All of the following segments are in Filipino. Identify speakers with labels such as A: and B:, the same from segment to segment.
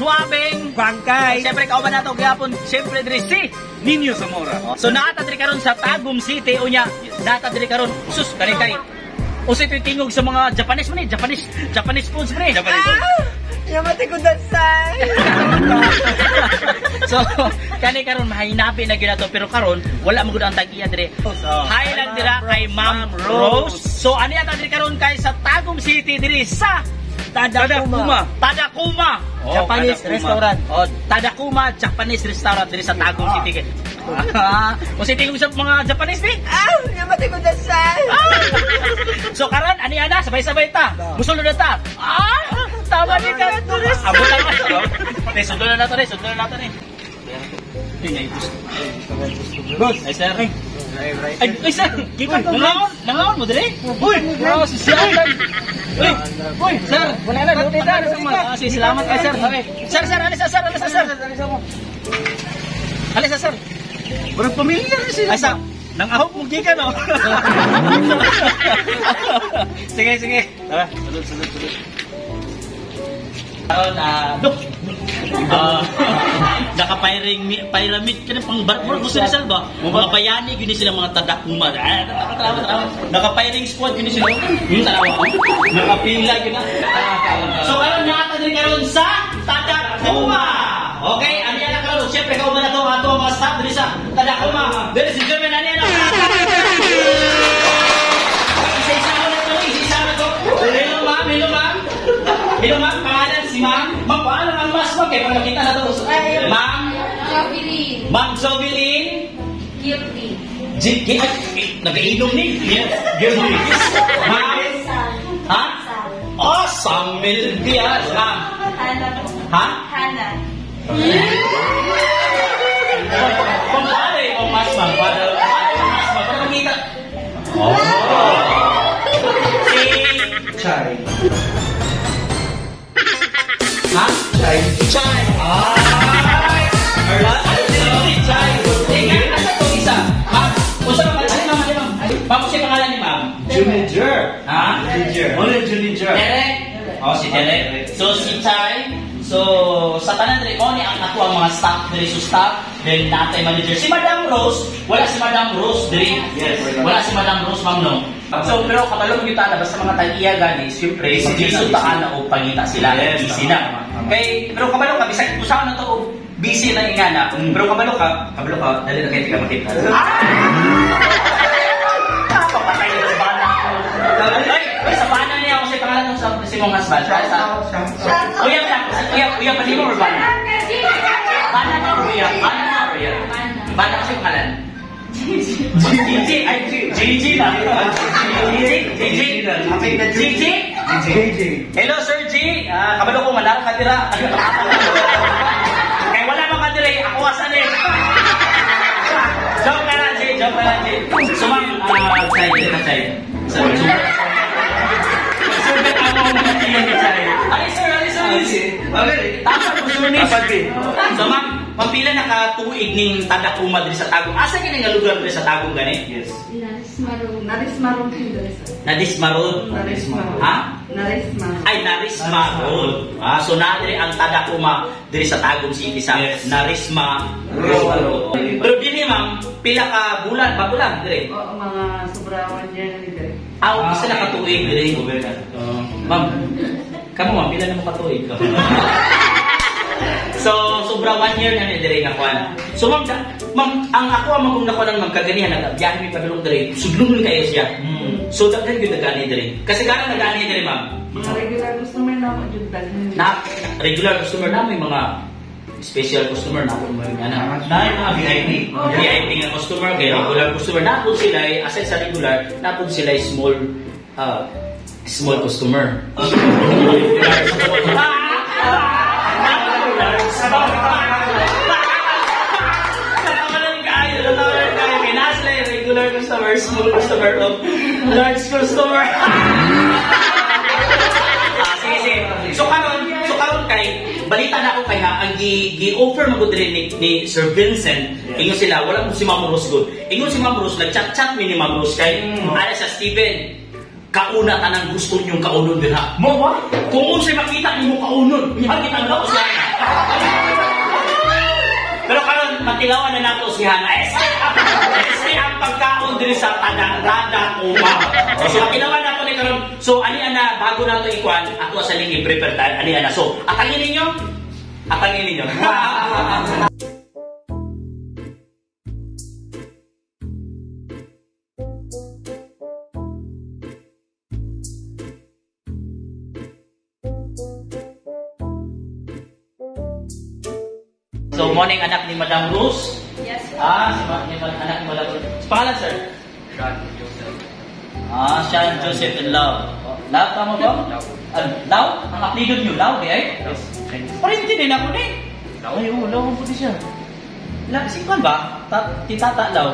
A: swabing
B: Bangkay.
A: Siyempre kauban nato gyapon siyempre diri si
B: Ninyo Zamora.
A: So naata diri karon sa Tagum City unya naata diri karon sus kani kay Usa ito tingog sa mga Japanese man eh, Japanese Japanese foods man eh.
B: Japanese food.
C: Yamate ko dasay.
A: so kani karon mahinabi na gyud pero karon wala mo gud ang tag-iya dire. Hi lang dira kay Ma'am Rose. So ani ata diri karon kay sa Tagum City diri sa
B: Tadakuma.
A: Tadakuma. Oh,
C: Japanese
A: Tadakuma.
C: restaurant.
A: Oh, Tadakuma Japanese restaurant diri sa Tagum
B: Ah.
A: City. Ah, Kung sa tingog sa mga Japanese ni.
C: Ah, yamate ko dasay.
A: So karon ani ana sabay-sabay ta. Musulod na ta. Ah, tama ni ka. Abot lang ka. Ni sundol na nato ni, sundol na nato ni.
B: Boss.
A: Ay sir. Ay, ay sir, kita ko. Nangaon, nangaon mo dire? Uy, bro, si sir. Uy, uy, sir.
C: Wala na, na, luti na.
A: Ah, sige, salamat kay sir. Okay. Sir, sir, alis na sir, alis na sir. Alis na sir.
B: Parang pamilya rin sila.
A: Ay, sir. Nang ahok mo gikan, no? sige, sige. Tara, sulod, sulod, sulod. Karon, ah, dok. Naka-firing mi- pyramid ka na pang bar mo gusto ni Salva. Mga bayani gini sila mga tadakuma. Ah. Naka-firing squad gini sila. Hmm, tarawa. Nakapila gina. So karon nakata din karon sa Tadakuma. Okay, ano yan na karon? Siyempre kauban na to ato ang mga staff diri sa Tadakuma. Diri si ano na isa-isa na to. Hello ma'am, hello ma'am. Hello ma'am, pangalan si ma'am. Ma'am, Kaya pag nakita na to. Ma'am,
D: Jovelyn.
A: ma'am Jovelyn.
D: Guilty.
A: G, G, ay, eh, nag-iinom ni. Guilty. Ma'am, ha? Oh, Samuel Diaz, ma'am.
D: Hana po.
A: Ha?
D: Hana.
A: Kung pare, o mas ma'am, para, para mas ma'am, para makita. Oh. Si,
B: Chai.
A: ha?
B: Chai.
A: Ano? Eh, ma'am. Ma'am, kung siya pangalan ni ma'am?
B: Junior.
A: Ha?
B: Junior. Only Junior.
A: Derek. Oh, si Derek. So, si Chay. So, sa tanan rin mo ni ang ako ang mga staff diri so staff, then natay manager. Si Madam Rose, wala si Madam Rose diri.
B: Yes.
A: Wala si Madam Rose, ma'am, no? So, pero kapalo mo kita na basta mga tag-iya gani, siyempre,
B: Busy
A: pag-iso
B: na,
A: taan na o pangita sila.
B: Yes,
A: busy
B: tama,
A: na. Kay, pero kabalo ka, bisag usahan na to, busy na ingana.
B: Mm.
A: Pero kabalo ka, kabalo ka, dali na kayo tika makita. Papatay na bana. Ay, ay, sa bana niya ako sa pangalan ng sa si mong husband. Sa, sa, Uyab lang, uyab, uyab pa mo or bana? Bana na or uyab? Bana na or uyab? Bana kasi pangalan. Gigi, ay, Gigi na. Gigi. Gigi?
B: JJ.
A: Hello, Sir G. Ah, kabalo ko malara ka dira. Kay wala man ka dira, ako asan eh. Joke na lang, G. Joke na lang, G. So, ma'am, ah, side, dito na side. Sir, sugat. Sugat ako ang mga tiyan ni side. Ali, sir, ali, sir.
B: Okay.
A: Po, sir, ni.
B: Dapat di.
A: So, ma'am, pampila nakatuig ning Tadakuma diri sa Tagum. Asa kini nga lugar diri sa Tagum gani?
B: Yes.
D: Narismarong. Narismarong Pindoresa.
A: Nadisma Road.
D: Narismarong.
A: Ha?
D: Narismarong.
A: ay Narisma Road. Ah, so nadiri ang Tadakuma diri sa Tagum City sa
B: Yes.
A: Narisma
B: Road.
A: Pero dili ma'am, pila ka bulan, pa bulan dire.
D: Oo, mga sobrawan dyan na nito.
A: Aw, isa na katuig dire.
B: Gobernador.
A: Ma'am, kamo ma'am, pila na mo katuig ka? So, sobra one year na ni dire nga kwan. So, ma'am, da- ma'am, ang ako ang magkong nakuha ng magkaganihan, nagbiyahe mi padulong dire, sudlungon kayo siya.
B: Hmm.
A: So, daghan gyud nagani dire. Kasi gana nagani dire, ma'am.
D: Mga regular customer na ako dyan dahil.
A: na regular customer namin mga special customer na kung mga na
B: Na yung mga VIP.
A: VIP nga customer kay regular customer na po sila ay aside sa regular na po sila ay small uh, small customer regular customer, small customer, of large customer. Ah, sige, sige. So karon, so karon kay balita na ako kay ang gi, gi-offer mo gud ni, ni Sir Vincent. Ingon sila wala mo si Ma'am Rose gud. Ingon si Ma'am Rose nag-chat-chat mi ni Ma'am Rose kay ala sa Steven. Kauna tanang gusto niyong kaunon din ha. Mo ba? Kung unsay makita nimo kaunon, hagit ang laos Patilawan na nato si Hana. Ese, ese ang pagkaon diri sa taga-taga uma. So, patilawan nato ni karon. So, ani ana bago nato ikuan, ato sa lingi prepare tayo. Ani ana. So, atangin ninyo. Atangin ninyo. So, morning anak ni Madam Rose.
D: Yes.
A: Ah, si Ma- ni anak ni Madam Rose. Pangalan, sir? Ah, Sean Joseph and Love. Oh, Love, tama ba? Ah, Love? Ang apelido niyo, Love, eh? Parinti din ako ni. Ay, oo, Love ang puti siya. La, simple ba? Ta titata Lau.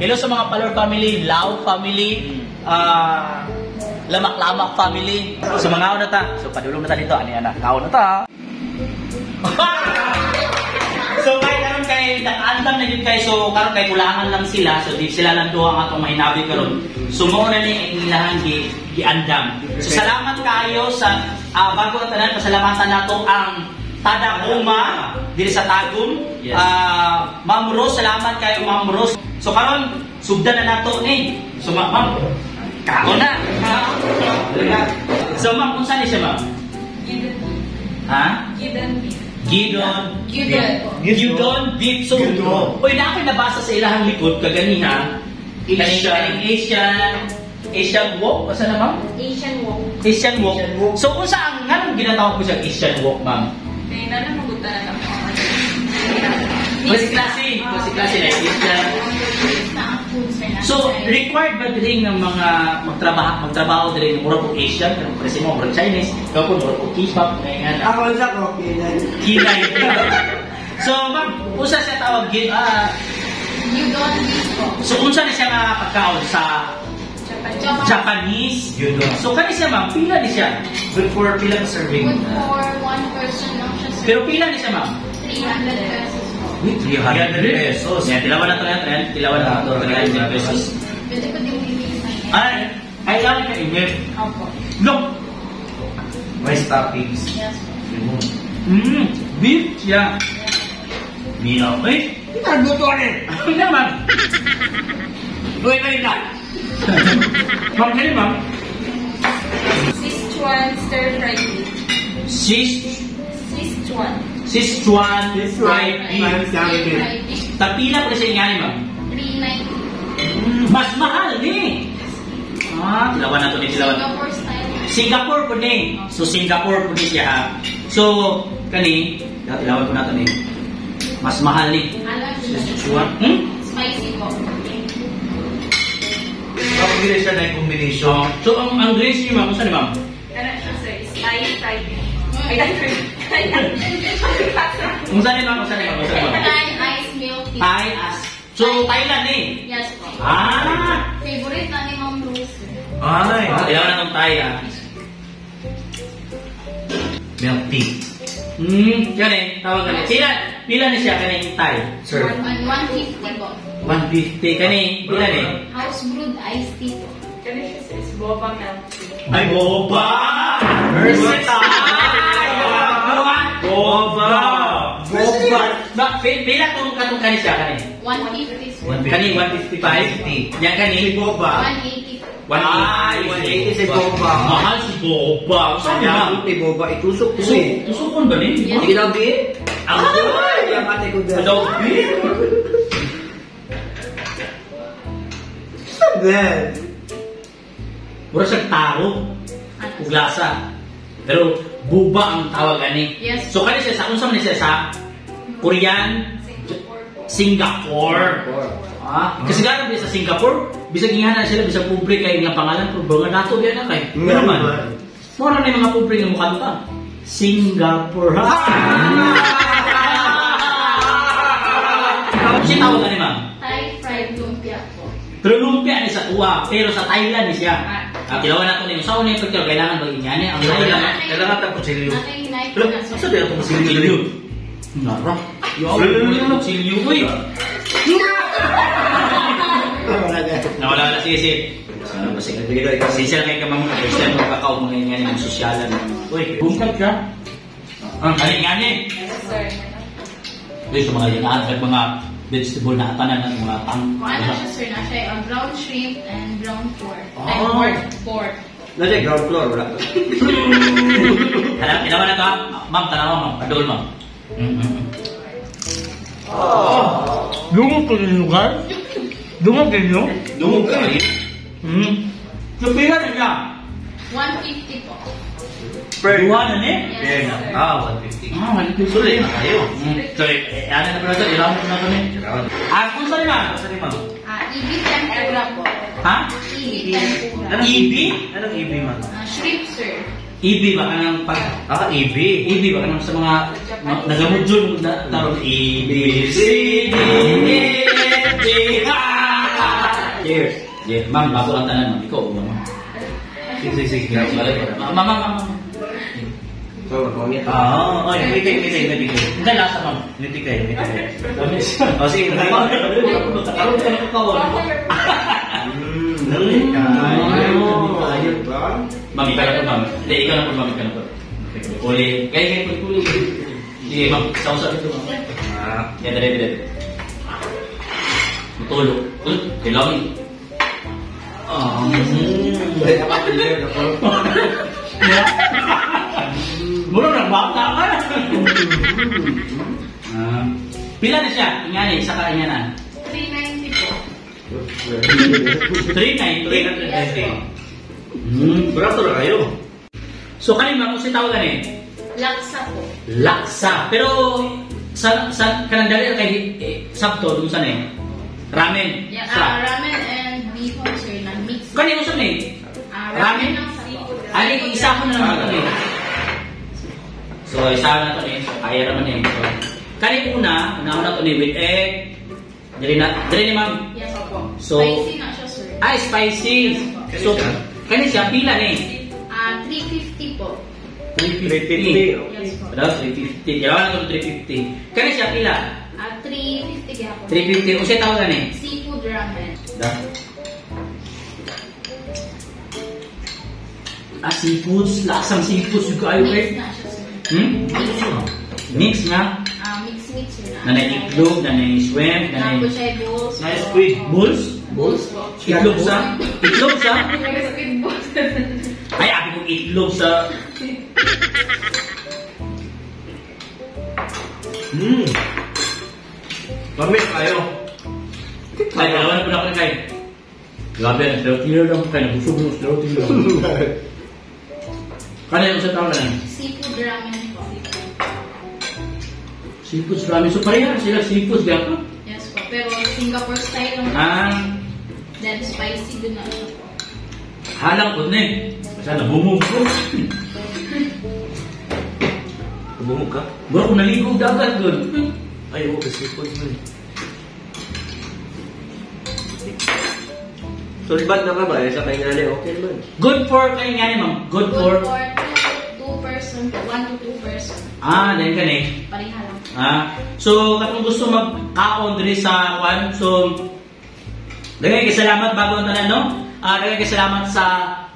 A: Hello sa mga Palor family, Lau family, ah Lamak-lamak family. So mga na ta. So padulong na ta dito ani ana. Kao na ta. so kay karon kay nakaandam na yun kay so karon kay kulangan lang sila so di sila lang duha ang atong mahinabi karon. So mao na ni ang ilahang gi giandam. So salamat kayo sa ah, bago na tanan pasalamatan nato ang Tada Uma diri sa Tagum.
B: Yes.
A: Ah, Ma'am Rose, salamat kayo Ma'am Rose. So karon sugdan na nato ni. So ma- ma'am, kao na. So ma'am, unsa ni siya ma'am? Ha?
D: Gidan.
A: Gidon.
D: Gidon.
A: Gidon Beef Soup.
B: Gidon.
A: Uy, na ako'y nabasa sa ilahang likod kaganiha.
B: Asian.
A: Asian. Asian Walk? Asa na ma'am?
D: Asian walk.
A: Asian Walk.
B: Asian Walk.
A: So kung saan, nga nang ginatawag ko siya Asian Walk, ma'am?
D: Kaya na lang magutan na lang ako.
A: Klase klase. Klase klase na Asian. So, required ba din ng mga magtrabaho, magtrabaho din ng mura po Asian, pero kasi mo, mura Chinese, kaya po mura po K-pop, kaya nga na.
C: Ako sa kopi na.
A: Kilay. so, ma'am, usa siya tawag, ah,
E: You don't need ko.
A: so unsa ni siya nga pagkaon sa
E: Japan.
A: Japanese?
B: Yun doon.
A: So, kani siya ma'am, pila ni siya?
B: Good for pila ka serving?
E: Good for one person lang siya sir.
A: Pero pila ni siya ma'am?
E: 300 pesos.
B: 300 pesos.
A: Yan, tilawan na to yan, yan, tilawan na to, 300 pesos.
E: Pwede ko din.
A: Ay, ay lang ka email.
E: Opo.
A: Look!
B: May toppings.
E: Yes.
A: Mmm, beef siya. Minaw, eh,
C: Nagluto rin.
A: Ano naman? Buhay pa rin ka. Ma'am, kayo ma'am?
E: Sichuan stir fried beef. Sichuan.
A: Sichuan fried beef.
E: Stir fried beef.
A: Tapila ko siya ingani, ma'am.
E: 390.
A: Mas mahal ni. Ah, tilawan na to ni tilawan.
E: Singapore style.
A: Singapore po ni. So, Singapore po ni siya. ha. So, kani, tilawan ko na to ni. Mas mahal ni. Sichuan. Hmm?
E: Spicy po.
B: Kapag siya na yung combination.
A: So, ang, ang grace niyo, ma'am, saan ni ma'am?
D: Kaya siya sir, is Thai
A: Kung saan ma'am, kung saan ni ma'am?
E: Thai ice milk tea.
A: Thai as. So, Thailand eh.
E: Yes po.
A: Ah!
E: Favorite na ni Ma'am Rose.
B: Ay,
A: Kailangan na ng Thai ah.
B: milk tea.
A: Hmm, yan eh. Tawag ka Sila, pila ni siya kaning Thai?
B: Sir.
E: One- 150 po.
A: 150. Kani, pila ni?
E: House brewed iced tea po.
D: Sir, is boba milk tea.
A: Ay, boba! Versatile! Boba! Boba! Ba, pi- pila kung katong kani siya kani?
E: 150 sir.
A: Kani 155? Yan kani? Boba.
E: 180 po.
A: 180.
C: si Boba.
A: Mahal si Boba. Saan ba?
C: Ate Boba, itusok ko
A: Tusok,
C: eh.
A: tusokon ba ni?
C: Hindi na bi?
A: Ay!
C: Yung ate ko dyan.
A: Hello, beer?
C: Sabi.
A: Mura siyang taro. ug lasa. Pero buba ang tawag ani.
E: Yes.
A: So kani siya sa unsa man siya sa Korean Singapore. Ah, kasi gano'n din sa Singapore, bisag ingana sila bisag pobre kay nga pangalan pero mga nato diyan na kay.
C: Nga
A: Ano man? Mura na yung mga pobre nga mukanta. Singapore. Ha? Si tawag ani ma'am.
E: Thai fried lumpia po.
A: Pero lumpia ni sa tuwa, pero sa Thailand ni siya. Ah, kilawan nato ni sa una yung pagkaw kailangan ba ingani ang Thailand.
B: Kailangan tapos silyo. Pero,
E: na
B: asa din ako silyo dali?
A: Nara. Yo, ano silyo ko eh. Nawala na sige sige. Sana ba sige dito ikaw sincere kay ka mga mo kakao mga ingani ng sosyalan. Uy, bungkag ka. Ang kani ngani.
D: Yes sir.
A: Ito sa mga yan, at mga vegetable na tanan at mga tang.
E: Kung ano siya, sir, na siya, uh, brown shrimp and brown pork.
A: Oh.
E: pork. Pork.
C: Nasa ground floor, wala.
A: Alam, inaman na ha? ma'am, tanawa, ma'am, padol, ma'am. Mm-hmm. Dungo ko ninyo, guys? Dungo ko ninyo?
B: Dungog ka eh.
A: Hmm. Sabihan niya.
E: 150 po.
A: Duwa na ni?
B: Na. Ah, 150.
A: Ah, malipis.
B: Sulit na kayo.
A: Hmm. Sorry, eh, ano na pala ito? Ilamot na kami. Ah, kung saan?
B: Saan ni ma'am?
E: Ah, ibi tempura po.
A: Ha?
E: Ibi tempura.
B: Anong
A: Ibi?
B: Anong EB ma'am?
E: Ah, shrimp, sir.
A: Ibi ba ka ng pag...
B: Ah, EB.
A: Ibi ba ka ng sa mga nagamudyon na tarong Ibi, C, D, E, F, G, H. Cheers. Yeah, ma'am, bago lang tanan, ma'am. Ikaw, ma'am.
B: Sige, sige, sige.
A: Ma'am, ma'am, ma'am,
C: So, pamit.
B: Ah, oh, may tikay, may tikay, may tikay.
A: Hindi, lasa, ma'am.
B: May tikay, may tikay.
A: Dami siya.
B: Oh, sige,
A: Karoon
B: tikay.
A: ka na kakawal.
B: Hmm, dali.
C: Ayun. Ayun ba?
A: Mami ka na po, mami. Hindi, ikaw na po, mami ka na po. Uli. Kaya, kaya, kuli, kuli. Sige, ma'am. Sausap ito, ma'am.
B: Ah,
A: Yan, dali, dali. Matulog. Ulit, kailangan. Ah.
C: Ay, napapilihan ako.
A: Mura na, bata ka. Ah. Pila na siya? Ingani, saka inganan.
E: 390 po.
A: 390. Hmm.
B: barato na kayo.
A: So, kanina, kung si tawag gani,
E: Laksa po.
A: laksa. Pero, sa, sa kanang dali kay eh, sabto, dun sa eh. Ramen.
E: Yeah,
A: Sa.
E: ah, ramen and beef po, sir, na mix.
A: Kanina mo sa eh.
E: Ah,
A: ramen?
E: seafood.
A: Ano yung isa ko na naman ito eh. So, isa na ito eh. So, kaya naman eh. So, kanina una, una na ito eh with egg. Dali na, dali ni ma'am.
E: Yes, po.
A: So-
E: Spicy na siya, sir.
A: Ah, spicy. So, kanina siya, pila eh.
E: Ah, 350 po.
A: 350.
E: Yes po.
A: Wala, 350. Kailangan na ito 350. Kanina siya, pila.
E: Ah, 350 kaya po.
A: 350. O siya tawagan eh.
E: Seafood ramen.
A: Da. Ah, seafoods. Lasang seafoods yung kayo
E: Mix
A: eh.
E: na siya.
A: Hmm?
E: Mix.
A: Mix nga.
E: Ah, mix mix sir.
A: Na na itlog, na na shrimp, na
E: Na
A: na
E: po siya.
B: Nice
E: po.
B: squid.
A: bulls.
E: Balls po.
A: Itlog sa. Itlog sa.
E: Squid balls.
A: Ay, abi kong itlog sa.
B: Hmm. Pamit kayo.
A: Ay, dalawa na po na ako kay. Grabe, tilo lang po kayo. Nagusog mo, tilo lang. Kaya yung sa tao na lang.
E: Seafood ramen.
A: Seafoods ramen. So pareha sila seafoods. Po.
E: Yes po. Pero Singapore style lang.
A: Ah,
E: Then spicy din na
A: halang po na eh. Basta nabumog ko.
B: Bumog ka?
A: Bro, kung naligo dagat doon.
B: Ay, oo, kasi po yun.
C: Sulbat na ka ba? Eh, sa kaingali, okay naman.
A: Good for kayo nga eh, ma'am. Good for...
E: Good for two, two person. One to two person.
A: Ah, dahil ka na eh.
E: Pareha lang.
A: Ah, so katong gusto magkaon diri sa kwan, so Dagay kay salamat bago ang tanan no. Ah, dagay kay salamat sa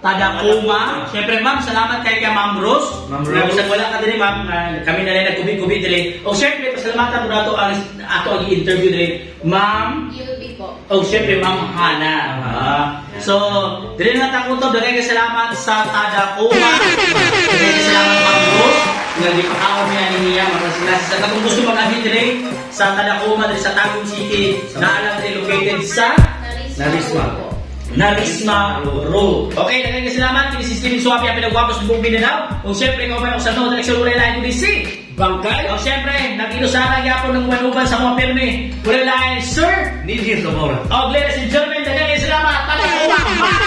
A: Tadakuma. Syempre ma'am, salamat kay kay Ma'am Rose.
B: Ma'am
A: Na
B: Rose.
A: bisag wala ka diri ma'am, ah, kami na lang nagkubi-kubi diri. O syempre pasalamatan ko nato ang ato ang interview diri. Ma'am,
E: Guilty po.
A: o syempre Ma'am Hana. Ah, so, diri na ta kutob dagay kay salamat sa Tadakuma. Dagay kay salamat Ma'am Rose nga gipakaon niya ni niya mga sila sa katong gusto mag-abi diri sa Tadakuma diri sa Tagum City. Naalam diri located sa
E: Narisma
B: Narisma.
A: Road. Okay, nagay ka salamat. Kini si Steven Suapi ang pinagwapos ng buong Mindanao. O siyempre, kung may sa no, direksyon ulit lain ko si Bangkay. O siyempre, nag-ilusara yapon ng manuban sa mga pirmi. Lain, Sir.
B: Ninja Zamora.
A: O, ladies and gentlemen, nagay ka salamat. Ma'am.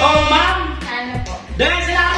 A: O, ma'am.
E: Ano po?
A: Nagay salamat.